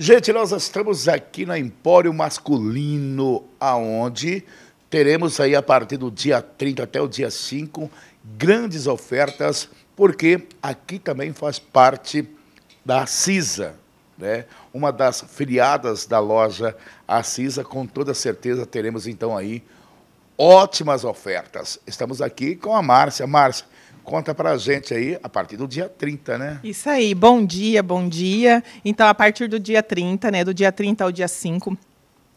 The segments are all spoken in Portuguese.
Gente, nós estamos aqui na Empório Masculino, aonde teremos aí a partir do dia 30 até o dia 5 grandes ofertas, porque aqui também faz parte da CISA, né? uma das filiadas da loja a CISA, com toda certeza teremos então aí ótimas ofertas. Estamos aqui com a Márcia. Márcia, Conta para a gente aí a partir do dia 30, né? Isso aí, bom dia, bom dia. Então, a partir do dia 30, né, do dia 30 ao dia 5,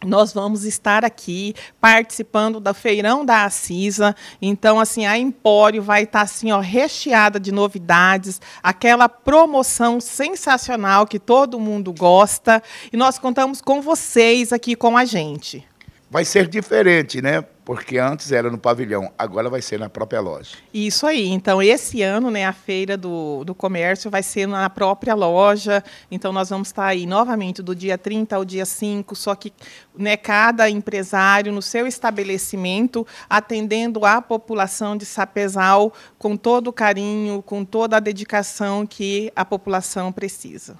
nós vamos estar aqui participando da feirão da Assisa. Então, assim, a Empório vai estar assim, ó, recheada de novidades, aquela promoção sensacional que todo mundo gosta. E nós contamos com vocês aqui com a gente. Vai ser diferente, né? Porque antes era no pavilhão, agora vai ser na própria loja. Isso aí. Então, esse ano, né, a feira do, do comércio vai ser na própria loja. Então, nós vamos estar aí novamente do dia 30 ao dia 5, só que né, cada empresário no seu estabelecimento atendendo a população de Sapezal com todo o carinho, com toda a dedicação que a população precisa.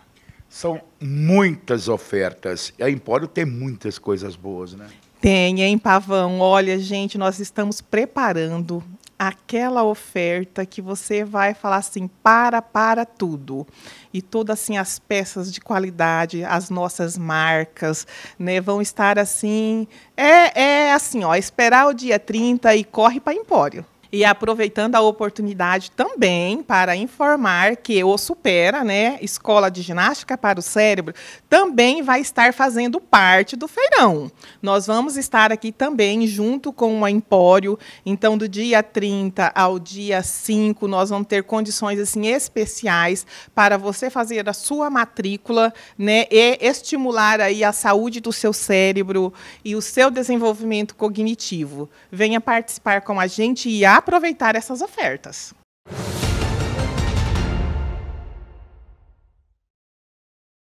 São muitas ofertas. A Empório tem muitas coisas boas, né? Tem, hein, Pavão? Olha, gente, nós estamos preparando aquela oferta que você vai falar assim, para, para tudo. E todas assim as peças de qualidade, as nossas marcas, né, vão estar assim, é, é assim, ó, esperar o dia 30 e corre para Empório. E aproveitando a oportunidade também para informar que o Supera, né, Escola de Ginástica para o Cérebro, também vai estar fazendo parte do feirão. Nós vamos estar aqui também junto com o Empório. Então, do dia 30 ao dia 5, nós vamos ter condições assim especiais para você fazer a sua matrícula, né, e estimular aí a saúde do seu cérebro e o seu desenvolvimento cognitivo. Venha participar com a gente e a aproveitar essas ofertas.